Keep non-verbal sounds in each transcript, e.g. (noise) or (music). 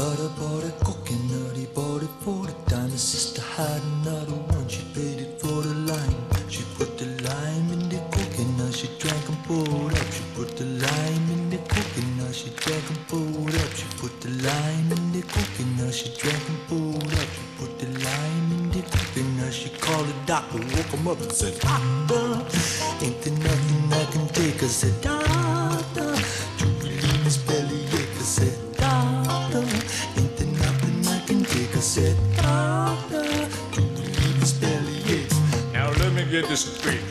brother bought a coconut, he bought it for the dime. His sister had another one, she paid it for the lime. She put the lime in the coconut, she drank and pulled up. She put the lime in the coconut, she drank and pulled up. She put the lime in the coconut, she drank and pulled up. She put the lime in the coconut, she called the doctor, woke him up and said, Doctor, ain't there nothing I can take? I said, This the street.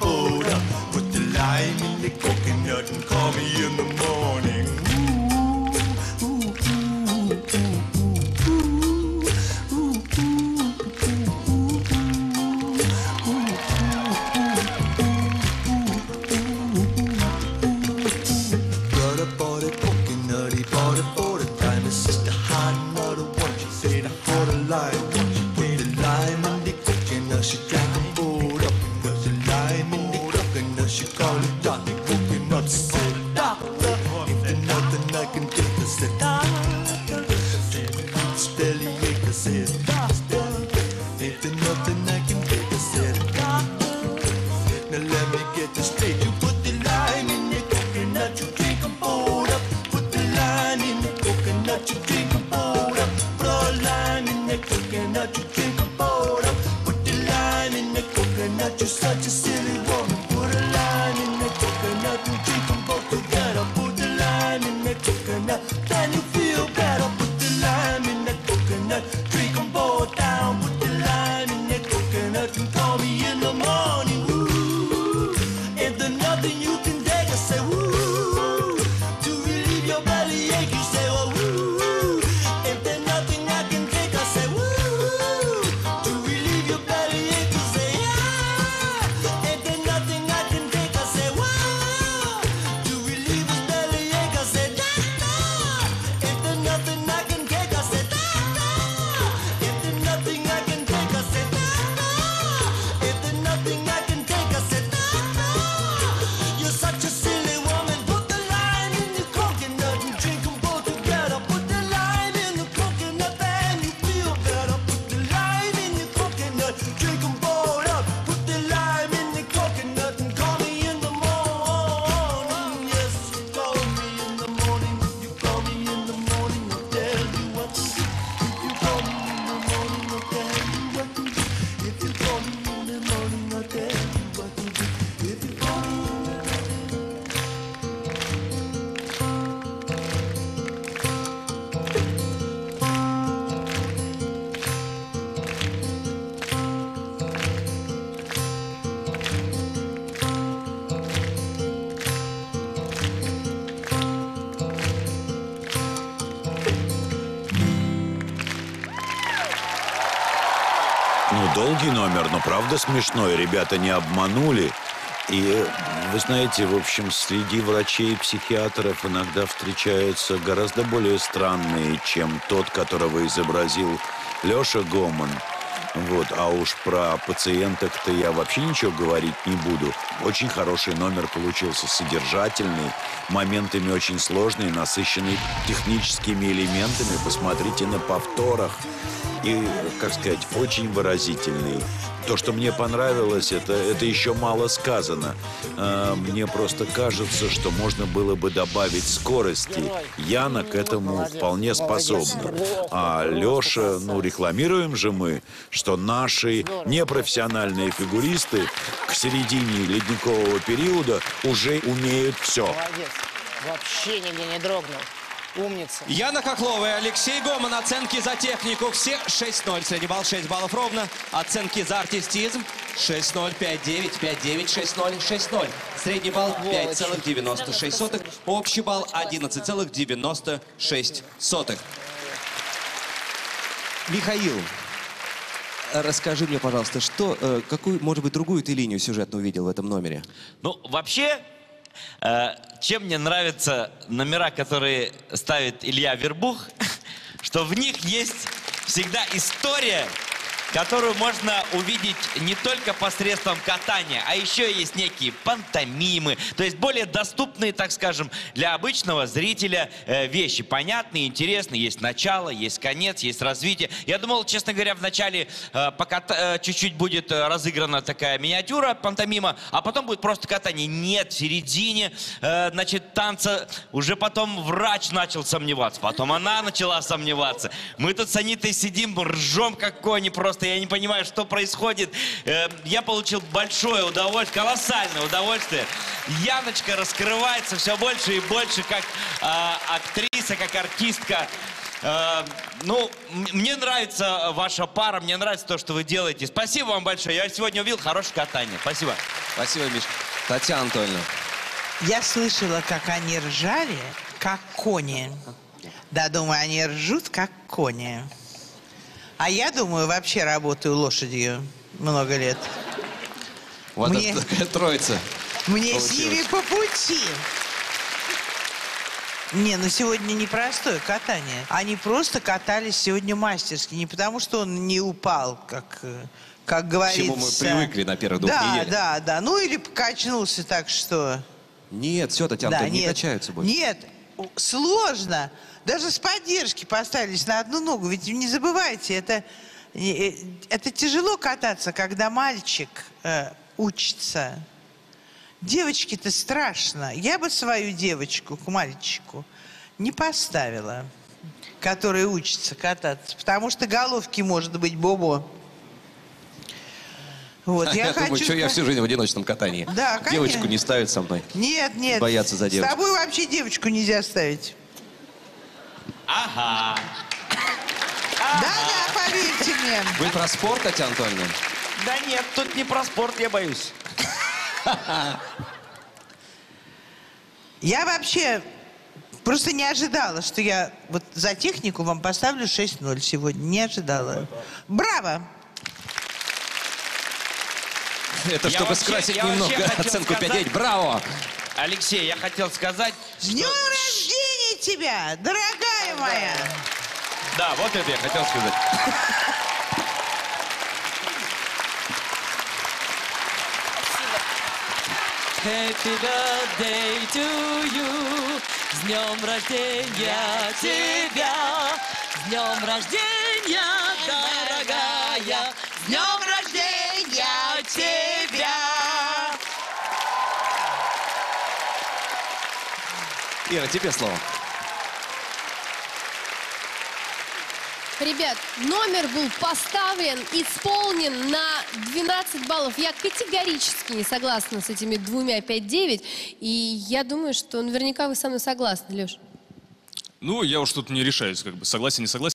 a. Put the lime in the coconut and call me in the morning. Yeah. долгий номер, но правда смешной. Ребята не обманули. И вы знаете, в общем, среди врачей и психиатров иногда встречаются гораздо более странные, чем тот, которого изобразил Леша Гоман. Вот, а уж про пациенток-то я вообще ничего говорить не буду. Очень хороший номер получился, содержательный, моментами очень сложный, насыщенный техническими элементами. Посмотрите на повторах. И, как сказать, очень выразительный. То, что мне понравилось, это, это еще мало сказано. А, мне просто кажется, что можно было бы добавить скорости. Яна к этому вполне способна. А Леша, ну, рекламируем же мы, что что наши непрофессиональные фигуристы к середине ледникового периода уже умеют все. Молодец. Вообще нигде не дрогнул. Умница. Яна Хохлова и Алексей Гоман. Оценки за технику все 6-0. Средний балл 6 баллов ровно. Оценки за артистизм 6-0, 5-9, 5-9, 6-0, 6-0. Средний балл 5,96. Общий балл 11,96. Михаил, расскажи мне, пожалуйста, что, э, какую, может быть, другую ты линию сюжетную увидел в этом номере? Ну, вообще, э, чем мне нравятся номера, которые ставит Илья Вербух, (laughs) что в них есть всегда история, которую можно увидеть не только посредством катания, а еще есть некие пантомимы, то есть более доступные, так скажем, для обычного зрителя э, вещи. Понятные, интересные, есть начало, есть конец, есть развитие. Я думал, честно говоря, вначале э, э, чуть-чуть будет э, разыграна такая миниатюра, пантомима, а потом будет просто катание. Нет, в середине, значит, танца уже потом врач начал сомневаться, потом она начала сомневаться. Мы тут с Анитой сидим, ржем как кони просто, я не понимаю, что происходит. Э, я получил большое удовольствие, колоссальное удовольствие. Яночка раскрывается все больше и больше как э, актриса, как артистка. Э, ну, мне нравится ваша пара, мне нравится то, что вы делаете. Спасибо вам большое. Я сегодня увидел хорошее катание. Спасибо. Спасибо, Миш. Татьяна Анатольевна. Я слышала, как они ржали, как кони. Да, думаю, они ржут, как кони. А я думаю, вообще работаю лошадью много лет. Вот Мне- это такая троица. Мне с Получилось. ними по пути. Не, ну сегодня непростое катание. Они просто катались сегодня мастерски. Не потому, что он не упал, как, э, как говорится. чему мы привыкли на первых двух да, неделях. Да, да, Ну или покачнулся так, что... Нет, все, Татьяна Да, не качаются больше. Нет, сложно. Даже с поддержки поставились на одну ногу. Ведь не забывайте, это, э, это тяжело кататься, когда мальчик э, учится. Девочке-то страшно. Я бы свою девочку к мальчику не поставила, который учится кататься, потому что головки может быть бобо. Вот, (laughs) Я, думаю, хочу что я всю жизнь в одиночном катании. Да, конечно. Девочку не ставят со мной. Нет, нет. Боятся за С девочку. тобой вообще девочку нельзя ставить. Ага. Да-да, поверьте мне. Вы про спорт, Татьяна Анатольевна? Да нет, тут не про спорт, я боюсь. Я вообще просто не ожидала, что я вот за технику вам поставлю 6-0 сегодня. Не ожидала. Браво! (laughs) Это Я чтобы вообще- скрасить немного оценку сказать- 5-9. Браво! Алексей, я хотел сказать... С днем рождения тебя, дорогая моя! Да, вот это я хотел сказать. (laughs) Happy birthday to you. С днем рождения тебя. С днем рождения, дорогая. С днем Ира, тебе слово. Ребят, номер был поставлен, исполнен на 12 баллов. Я категорически не согласна с этими двумя 5-9. И я думаю, что наверняка вы со мной согласны, Леш. Ну, я уж тут не решаюсь, как бы, согласен, не согласен.